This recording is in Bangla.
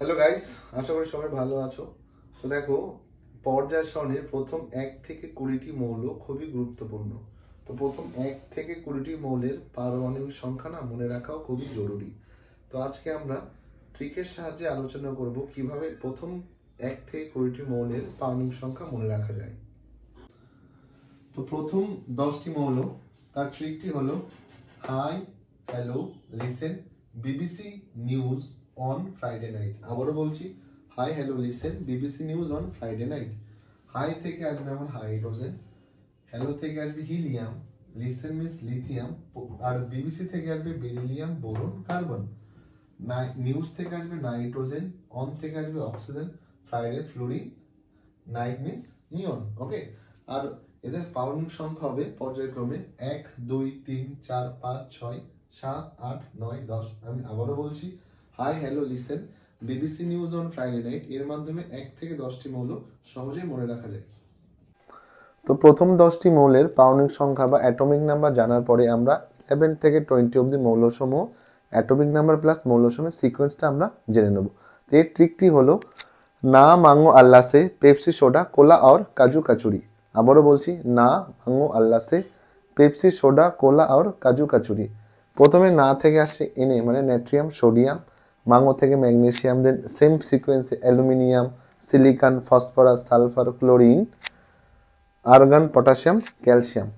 হ্যালো গাইস আশা করি সবাই ভালো আছো। তো দেখো, পর্যায় সারণীর প্রথম এক থেকে কুড়িটি মৌল খুবই গুরুত্বপূর্ণ। তো প্রথম এক থেকে কুড়িটি মৌলের পারমাণবিক সংখ্যা না মনে রাখাও খুবই জরুরি। তো আজকে আমরা ট্রিকের সাহায্যে আলোচনা করব কীভাবে প্রথম এক থেকে কুড়িটি মৌলের পারমাণবিক সংখ্যা মনে রাখা যায়। তো প্রথম দশটি মৌল, তার ট্রিকটি হলো hi hello listen BBC news on Friday night আবারও বলছি hi hello listen BBC news on Friday night hi থেকে আসবে আমার হাইড্রোজেন হ্যালো থেকে আসবে হিলিয়াম লিসেন মিস লিথিয়াম আর বিবিসি থেকে আসবে বেরিলিয়াম বোরন কার্বন নিউজ থেকে আসবে নাইট্রোজেন অন থেকে আসবে oxygen Friday fluorine night miss neon okay আর এদের পারমাণবিক সংখ্যা হবে পর্যায়ক্রমে এক, দুই, তিন, চার, পাঁচ, ছয়, সাত, আট, নয়, দশ। আমি আবারও বলছি hi hello listen BBC news on Friday night এর মাধ্যমে এক থেকে দশটি মৌল সহজেই মনে রাখা যায়। তো প্রথম দশটি মৌলের পারমাণবিক সংখ্যা বা অ্যাটমিক নাম্বার জানার পরে আমরা ইলেভেন থেকে টোয়েন্টি অবধি মৌলসমূহ, অ্যাটমিক নাম্বার প্লাস মৌলসমূহের সিকোয়েন্সটা আমরা জেনে নেব। তো এর ট্রিকটি হলো, না মাঙ্গো আল্লাসে, পেপসি, সোডা, কোলা, আর কাজু, কাচুরি। আবারও বলছি, না মাঙ্গো আল্লাসে, পেপসি, সোডা, কোলা, আর কাজু, কাচুরি। প্রথমে না থেকে আসছে এনে মানে ন্যাট্রিয়াম সোডিয়াম মাঙ্গো থেকে magnesium then same সিকোয়েন্সে aluminium silicon phosphorus sulphur chlorine argon potassium calcium.